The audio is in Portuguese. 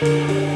Música